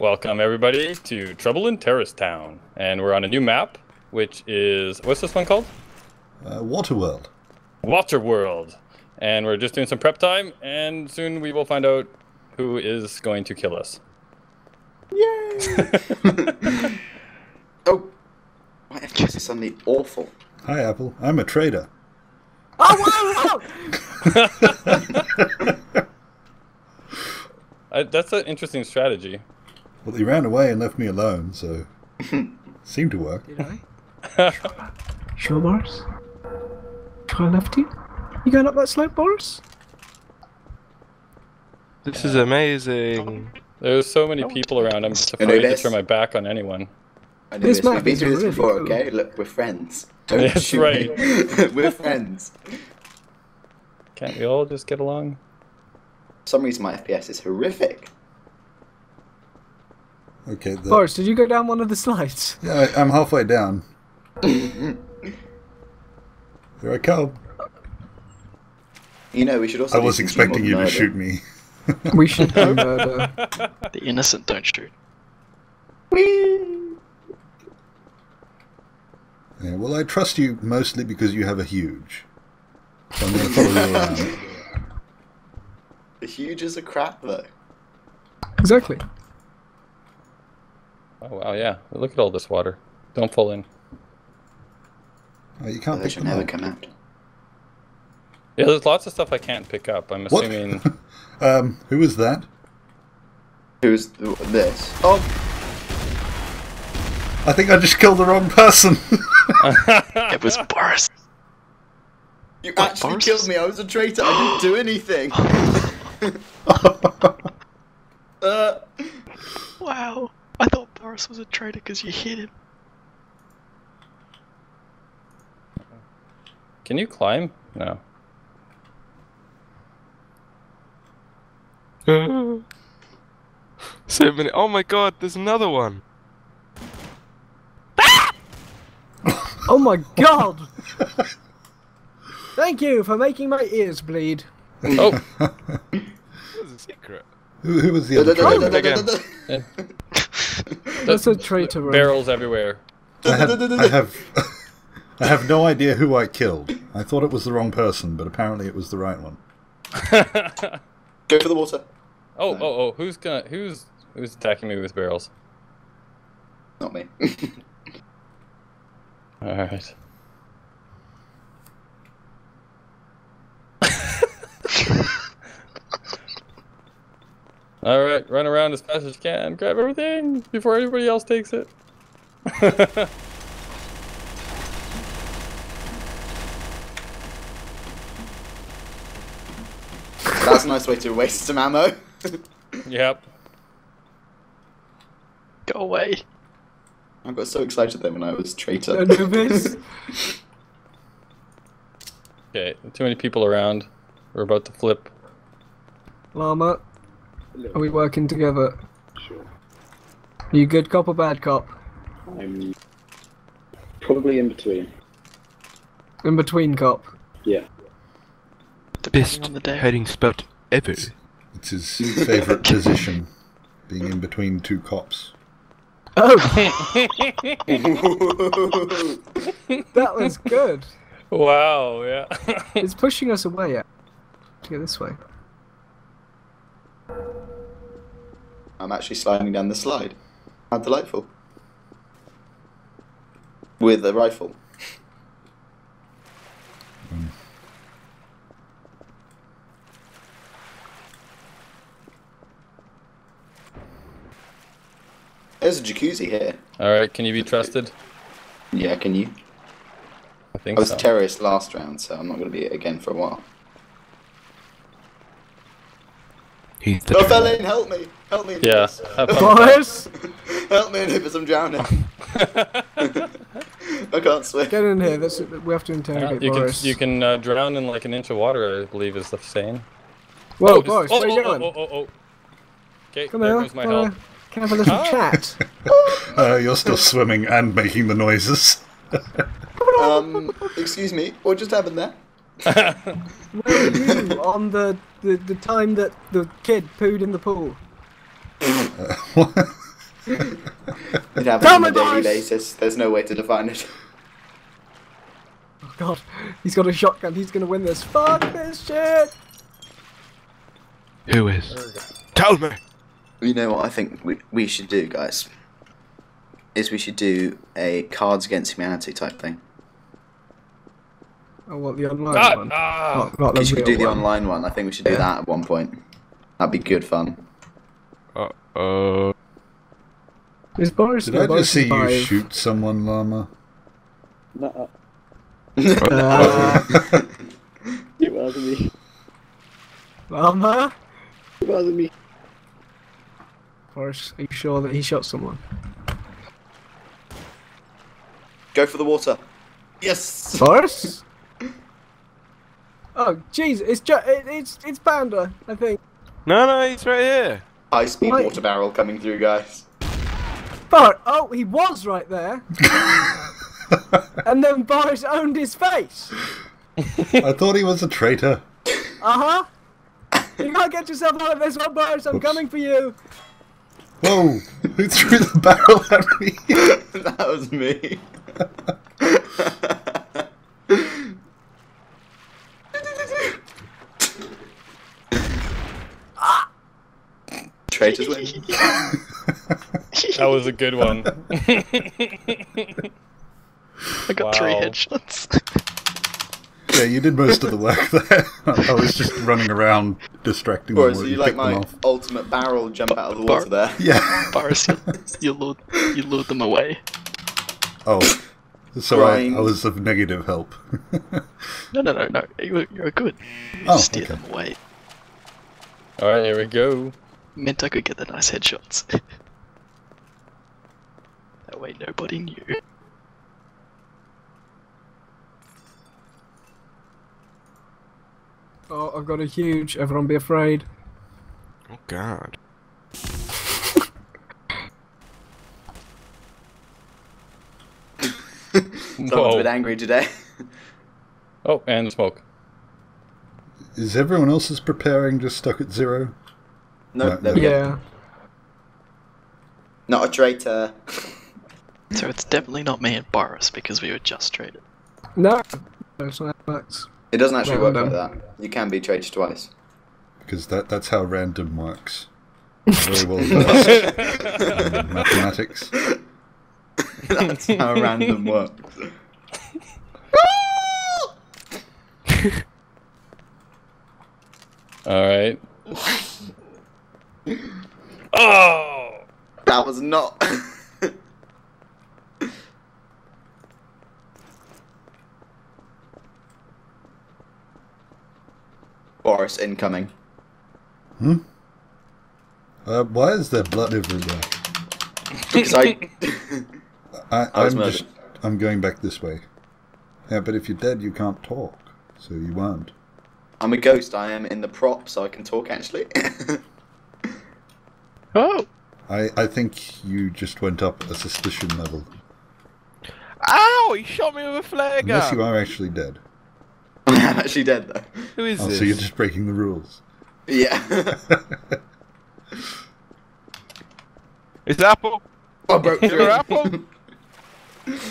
Welcome everybody to Trouble in Terrorist Town, and we're on a new map, which is what's this one called? Uh, Waterworld. Waterworld, and we're just doing some prep time, and soon we will find out who is going to kill us. Yay! oh, my FPS is suddenly awful. Hi, Apple. I'm a trader. Oh, wow! I, that's an interesting strategy. Well, he ran away and left me alone, so seemed to work. Did I? Sure, Boris? Sure I left you? You going up that slope, Boris? This is amazing. There's so many people around. I'm just You afraid to turn my back on anyone. I know This this. map We've been through this really before, cool. okay? Look, we're friends. Don't That's shoot right. me. we're friends. Can't we all just get along? For some reason, my FPS is horrific. Okay, the, Boris, did you go down one of the slides? yeah, I, I'm halfway down. Here I come. You know, we should also. I was expecting you to murder. shoot me. We should do murder. The innocent don't shoot. Whee! Yeah, well, I trust you mostly because you have a huge. So I'm going to follow you around. Huge as a crap, though. Exactly. Oh wow, yeah. Look at all this water. Don't fall in. Oh, you can't They pick should them never up. come out. Yeah, there's lots of stuff I can't pick up. I'm What? assuming. um, who was that? Who's th- this? Oh, I think I just killed the wrong person. It was Boris. you What, actually Boris? killed me. I was a traitor. I didn't do anything. uh, Wow. I thought Boris was a traitor because you hit him. Can you climb? No. Uh, hmm. so many. Oh my god, there's another one. Oh my god! Thank you for making my ears bleed. Oh, There's a secret. who, who was the other traitor? Again. That's a traitor barrels everywhere. I, had, I have, I have no idea who I killed. I thought it was the wrong person, but apparently it was the right one. Go for the water. Oh, oh, oh! Who's gonna? Who's who's attacking me with barrels? Not me. All right. All right, run around as fast as you can. Grab everything before anybody else takes it. That's a nice way to waste some ammo. yep. Go away. I got so excited then when I was traitor. Anubiz. Okay. Too many people around. We're about to flip. Llama, are we working together? Sure. Are you good cop or bad cop? I'm probably in between. In between cop. Yeah. Depending Best on the day. hiding spot ever. It's his favourite position, being in between two cops. Oh, that was good. Wow. Yeah. It's pushing us away. Yeah. To go this way. I'm actually sliding down the slide. How delightful. With a rifle. There's a jacuzzi here. All right. Can you be trusted? Yeah, can you? I think I was so. a terrorist last round, so I'm not going to be it again for a while. He's the Oh, fell in! Help me! Help me! Yeah. Nicholas. have fun. Boris, Help me, Nicholas, I'm drowning. I can't swim. get in here. That's, we have to Yeah, interrogate you can Boris. you can uh, drown in like an inch of water. I believe is the saying. Whoa, just- Boris, oh, where are you oh, going? oh, oh, oh, oh. Okay, Come there here. goes my wanna- help. Can I have a little chat? Uh, you're still swimming and making the noises. Um, excuse me, what just happened there? Where were you on the, the, the time that the kid pooed in the pool? It happens Come on a daily boys! basis. There's no way to define it. Oh god, he's got a shotgun. He's gonna win this. Fuck this shit. Who is? Tell me. You know what I think we, we should do, guys? Is we should do a Cards Against Humanity type thing. Oh, what the online Ah, one? ah. Not, not the We should real do the one. online one. I think we should do Yeah. that at one point. That'd be good fun. Uh oh. Is Boris Did gonna I both just see you shoot someone, Llama? No, Uh, it wasn't me. Llama? It wasn't me. Boris, are you sure that he shot someone? Go for the water. Yes. Boris? Oh, jeez, it's ju- it, it's it's Panda, I think. No, no, he's right here. High speed Wait. water barrel coming through, guys. But oh, he was right there, and then Boris owned his face. I thought he was a traitor. Uh huh. You can't get yourself out of this one, Boris. I'm Oops. coming for you. Whoa! Who threw the barrel at me? that was me. Traitors win. That was a good one. I got three headshots. yeah, you did most of the work there. I was just running around distracting them Or so you you like my ultimate barrel jump out of the Bar- water there? Yeah. Boris, you, you lured you lured them away. Oh. So I, I was of negative help. No, no, no, no. You, you're good. You Oh, steer okay. them away. All right, here we go. Meant I could get the nice headshots. that way nobody knew. Oh, I've got a huge. Everyone be afraid. Oh god. Someone's a bit angry today. Oh, and smoke. Is everyone else's preparing just stuck at zero? No, No, there no. we go. Yeah. Not a traitor. So it's definitely not me and Boris because we were just traded. No. That's not how it works. It doesn't actually Well work like done. that. You can be traded twice. Because that, that's how random works. Very well versed in mathematics. That's how random works. All right. Oh. That was not. Boris incoming. Uh, why is there blood everywhere? Because I. I, I I'm murdered. just. I'm going back this way. Yeah, but if you're dead, you can't talk. So you won't. I'm a ghost. I am in the prop, so I can talk actually. Oh! I, I think you just went up a suspicion level. Ow! He shot me with a flare gun. Unless you are actually dead. I'm actually dead though. Who is Oh, this? so you're just breaking the rules. Yeah. Is it Apple? Oh, I broke You're through. Apple?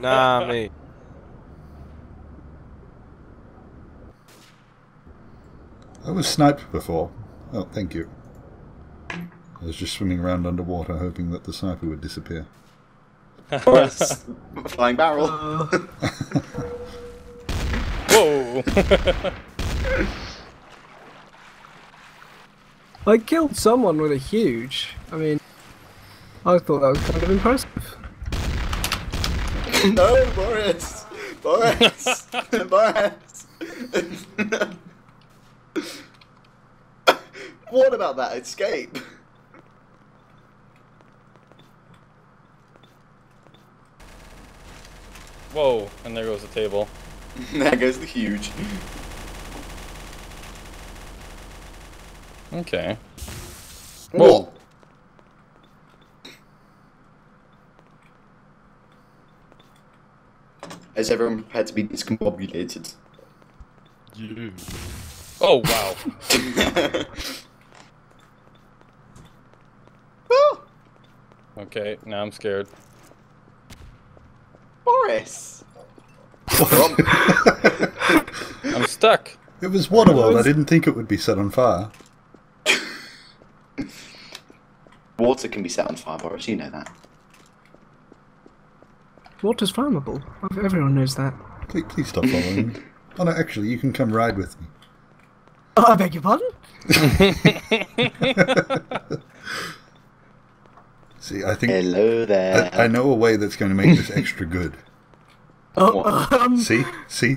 nah, me. I was sniped before. Oh, thank you. I was just swimming around underwater hoping that the sniper would disappear. Boris, flying barrel. Uh, Whoa. I killed someone with a huge. I mean, I thought that was kind of impressive. no, Boris. Boris. Boris. what about that escape? Whoa. And there goes the table. there goes the huge. Okay. Whoa. Is everyone prepared to be discombobulated? You. Oh wow. Ah! Okay, now I'm scared. Boris! I'm stuck. It was Waterworld. I didn't think it would be set on fire. Water can be set on fire, Boris, you know that. Water's flammable. Everyone knows that. Please, please stop following me. Oh no, actually, you can come ride with me. Oh, I beg your pardon? See, I think Hello there. I, I know a way that's going to make this extra good. Oh, um, See, see,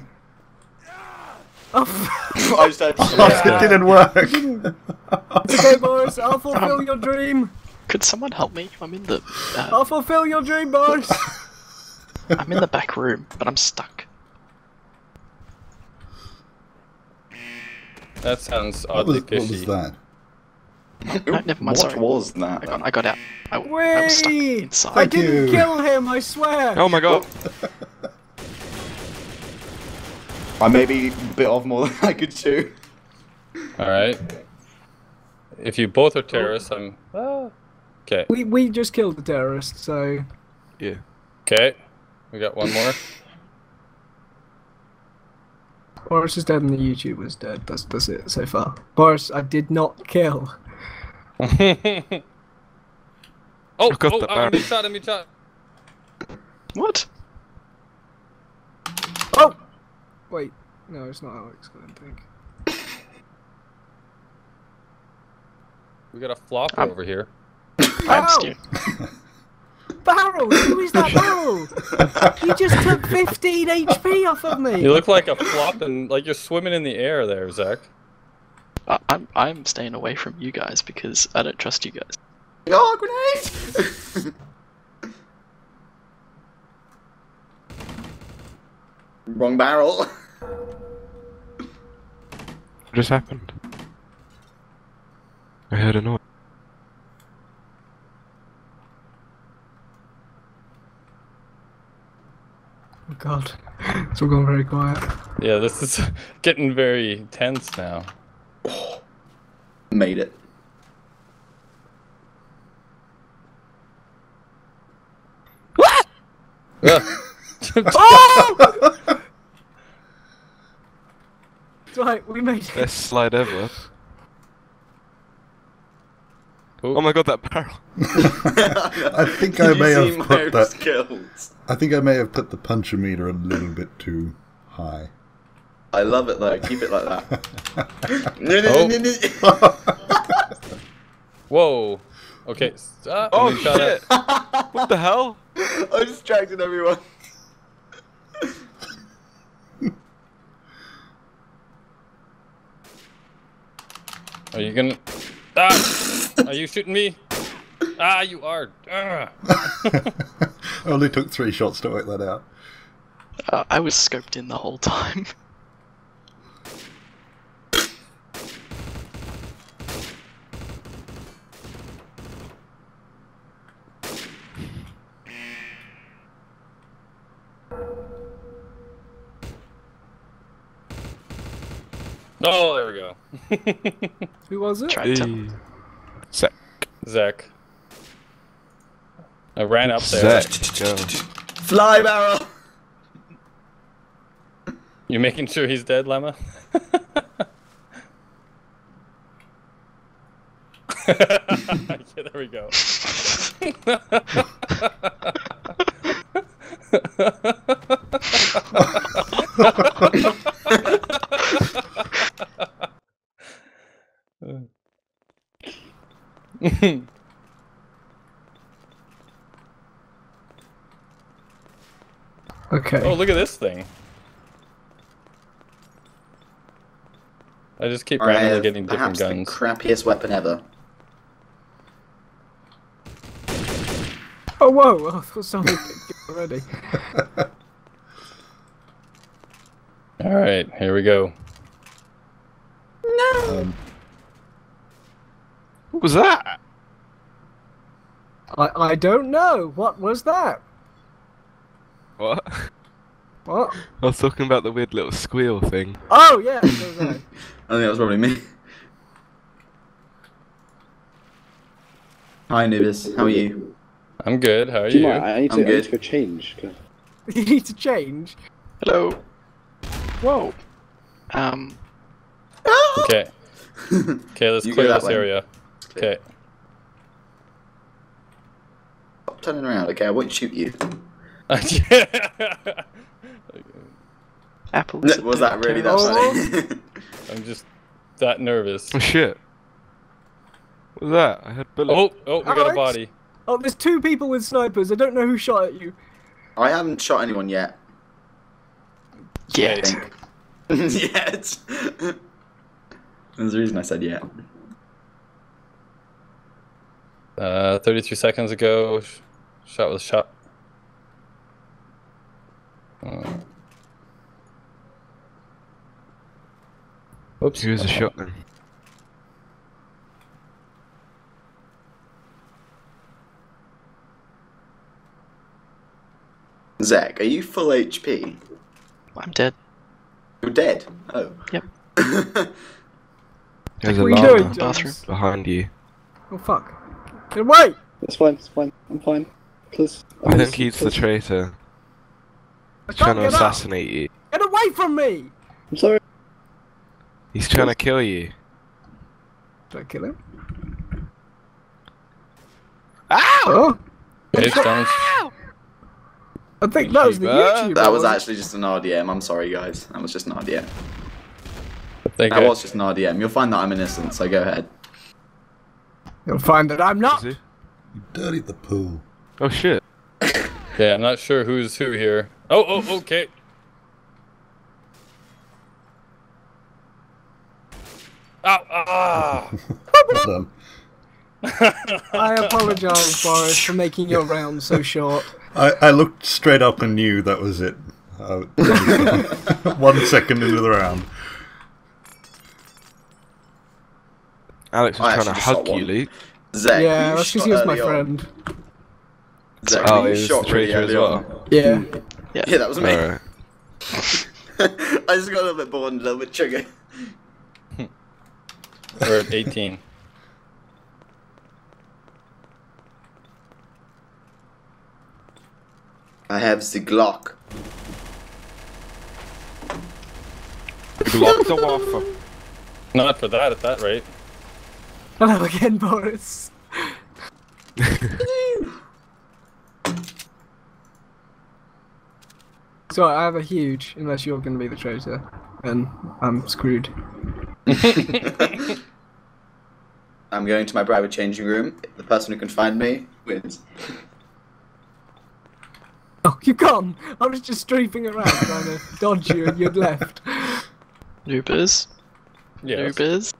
oh, I just had to it didn't work. it's okay, Boris. I'll fulfill your dream. Could someone help me? I'm in the uh, I'll fulfill your dream, Boris. I'm in the back room, but I'm stuck. That sounds What oddly was, what was that? No, never mind. What sorry. was that? I got, I got out. I, I was stuck Wait! inside. I didn't you. kill him, I swear. Oh my god. I maybe bit off more than I could chew. Alright. If you both are terrorists, I'm. Ah. Okay. We we just killed the terrorist, so Yeah. Okay. We got one more. Boris is dead and the YouTuber's dead. That's that's it so far. Boris, I did not kill. oh, got oh, the oh, barrel. me shot, me shot. What? Oh! Wait, no, it's not Alex. I don't think. We got a flopper Um, over here. I'm Ow! Stu. Barrel! Who is that barrel? you just took 15 HP off of me. You look like a flopping, like you're swimming in the air there, Zach. I, I'm I'm staying away from you guys because I don't trust you guys. Oh, grenade! Wrong barrel. What just happened? I heard a noise. God, it's all gone very quiet. Yeah, this is getting very tense now. Made it. Ah. Oh! right, we made it. Best slide ever. Ooh. Oh my god, that barrel. I think I may have put that. skills? I think I may have put the puncher meter a little bit too high. I love it though. Keep it like that. Whoa. Okay. s- ah, Oh shit! at- what the hell? I distracted everyone. Are you gonna? Ah! Are you shooting me? Ah, you are. Ah. I only took three shots to work that out. Uh, I was scoped in the whole time. Oh, there we go. Who was it? Tried to. Zach. Zach. I ran up there. Zach. Go. Fly barrel. You making sure he's dead, Llama? yeah, there we go. Okay. oh, look at this thing. I just keep randomly have getting different perhaps guns. the crappiest weapon ever. Oh, whoa! Oh, I thought somebody already. Alright, here we go. Um, What was that? I I don't know. What was that? What? What? I was talking about the weird little squeal thing. Oh yeah. I. I think that was probably me. Hi, Nubis. How are you? I'm good. How are Do you you? mind? I need to, I'm I need to go change. You need to change. Hello. Whoa. Um. Okay. Okay, let's clear this way. area. Okay. Stop turning around, okay? I won't shoot you. Apple. Was that really that funny? I'm just that nervous. Oh shit. What was that? I had bullets. Oh, oh, we got a body. Oh, there's two people with snipers. I don't know who shot at you. I haven't shot anyone yet. I Yet. yet. There's a reason I said yet. Uh, 33 seconds ago, sh- shot was shot. Uh, Oops. He was a shotgun. Zach, are you full HP? I'm dead. You're dead. Oh. Yep. There's a What are llama doing, bathroom. Behind you. Oh fuck. Get away! It's fine. It's fine. I'm fine. Please. I I'm think just- he's the traitor. I He's trying to get up. assassinate you. Get away from me! I'm sorry. He's trying to kill you. Did I kill him? Ow! Oh, Okay, Stone's- I think that was the Keep up. YouTuber. that was actually just an RDM. I'm sorry, guys. That was just an RDM. I That I- was just an RDM. You'll find that I'm innocent, so go ahead. You'll find that I'm not. he? You dirtied the pool. Oh shit. Okay, I'm not sure who's who here. Oh, oh, okay. Ow, ah! Well done. I apologise, Boris, for making your round so short. I, I looked straight up and knew that was it. Uh, one second into the round. Alex was I trying to actually just shot hug you, one. Luke. Zach, yeah, you that's because he was my on. friend. Zach, Oh, you he was shot the really traitor as well. on. Yeah. Yeah, that was me. Alright. I just got a little bit bored and a little bit triggered. We're at 18. I have the Glock. Glock the waffle. Not for that at that rate. Hello again, Boris. so I have a huge, unless you're going to be the traitor, and I'm screwed. I'm going to my private changing room. The person who can find me wins. Oh, you've gone! I was just strafing around trying to dodge you, and you'd left. Noobers. Yes. Noobers.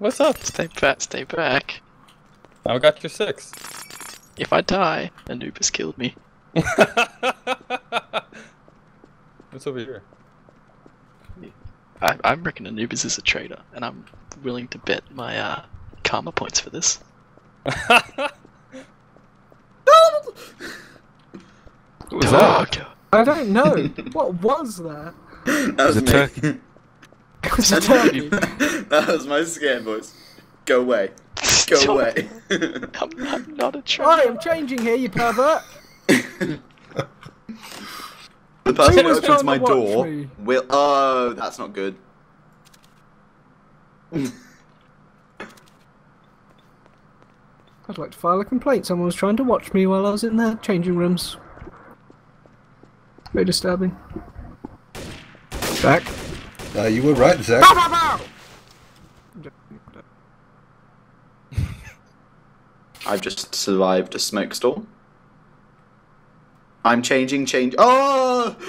What's up? Stay back. Stay back. I got your six. If I die, Anubiz killed me. What's over here? I, I reckon Anubiz is a traitor, and I'm willing to bet my uh, karma points for this. What was that? I don't know. what was that? That was a me. turkey. It was a turkey. that was my scam voice. Go away. Go away. I'm, I'm not a Right, traitor. I'm changing here, you pervert. The person Who who opens my door me? will. Oh, that's not good. I'd like to file a complaint. Someone was trying to watch me while I was in the changing rooms. Very disturbing. Zach? Uh, you were right, Zach. Bow, bow, bow! I've just survived a smoke storm. I'm changing, change. Oh!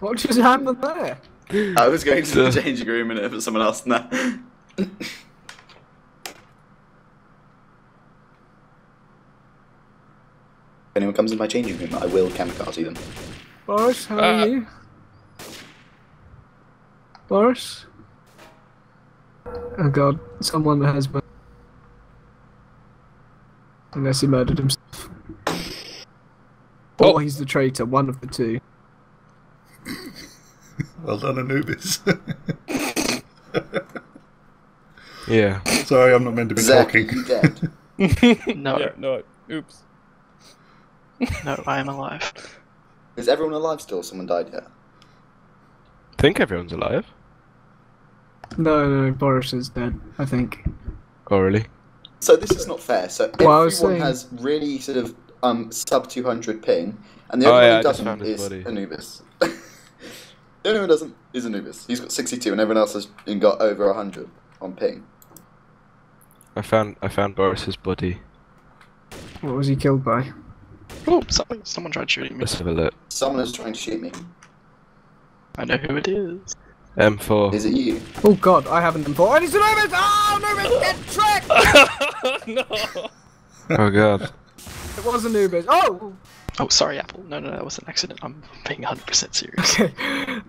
What just happened there? I was going to the changing room and it was someone else in. If anyone comes in my changing room, I will kamikaze them. Boris, how Ah. are you? Boris? Oh god, someone has mur- Unless he murdered himself. Oh, or Oh. he's the traitor. One of the two. Well done, Anubiz. Yeah. Sorry, I'm not meant to be Zach, talking. you dead? No, Yeah, no. Oops. no, I am alive. Is everyone alive still? Someone died yet? I think everyone's alive. No, no, Boris is dead. I think. Oh, really? So this is not fair. So Well, everyone was saying- has really sort of um sub 200 ping, and the Oh, only yeah, one who doesn't is body. Anubiz. the only one who doesn't is Anubiz. He's got 62, and everyone else has got over 100 on ping. I found I found Boris's body. What was he killed by? Oh, someone, someone tried shooting me. Let's have a look. Someone is trying to shoot me. I know who it is. M4. Is it you? Oh God, I haven't been And it's an Omen! Oh, Anubiz, get tricked! no. Oh god. It was Anubiz. Oh! Oh, sorry, Apple. No, no, that was an accident. I'm being 100% serious. Okay.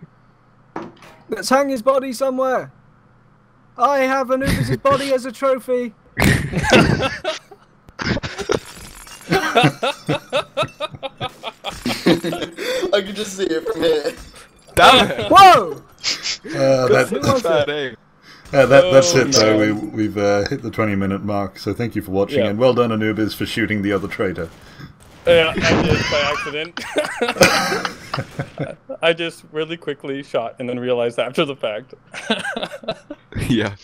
Let's hang his body somewhere. I have Anubiz' body as a trophy. I can just see it from here. Damn it! Whoa! Uh, that, Who Bad aim. Uh, that, that's Oh, it, though. We, we've uh, hit the 20 minute mark, so thank you for watching, Yeah. and well done, Anubiz, for shooting the other traitor. Yeah, I did by accident. I just really quickly shot and then realized after the fact. yeah.